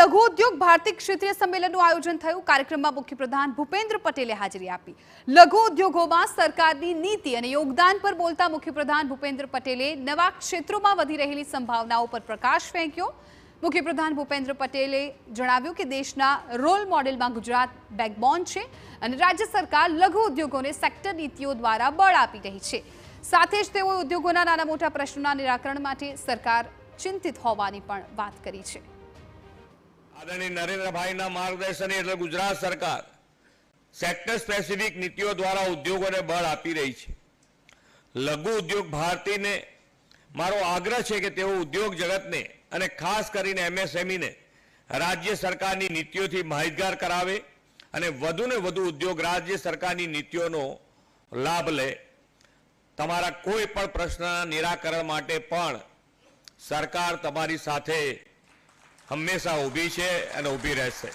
લઘુ ઉદ્યોગ ભારતી ક્ષેત્રીય સંમેલનનું આયોજન થયું. કાર્યક્રમમાં મુખ્યપ્રધાન ભૂપેન્દ્ર પટેલે હાજરી આપી. લઘુ ઉદ્યોગોમાં સરકારની નીતિ અને યોગદાન પર બોલતા મુખ્યપ્રધાન ભૂપેન્દ્ર પટેલે નવા ક્ષેત્રોમાં વધી રહેલી સંભાવનાઓ પર પ્રકાશ ફેંક્યો. મુખ્યપ્રધાન ભૂપેન્દ્ર પટેલે જણાવ્યું કે દેશના રોલ મોડેલમાં ગુજરાત બેકબોન છે અને રાજ્ય સરકાર લઘુ ઉદ્યોગોને સેક્ટર નીતિઓ દ્વારા બળ આપી રહી છે. સાથે જ તેઓએ ઉદ્યોગોના નાના મોટા પ્રશ્નોના નિરાકરણ માટે સરકાર ચિંતિત હોવાની પણ વાત કરી છે. આદરણીય નરેન્દ્રભાઈના માર્ગદર્શન એટલે ગુજરાત સરકાર સેક્ટર સ્પેસિફિક નીતિઓ દ્વારા ઉદ્યોગોને બળ આપી રહી છે. લઘુ ઉદ્યોગ ભારતીને મારો આગ્રહ છે કે તેઓ ઉદ્યોગ જગતને અને ખાસ કરીને એમએસએમઈને રાજ્ય સરકારની નીતિઓથી માહિતગાર કરાવે અને વધુને વધુ ઉદ્યોગ રાજ્ય સરકારની નીતિઓનો લાભ લે. તમારા કોઈ પણ પ્રશ્નના નિરાકરણ માટે પણ સરકાર તમારી સાથે હંમેશા ઊભી છે અને ઊભી રહેશે.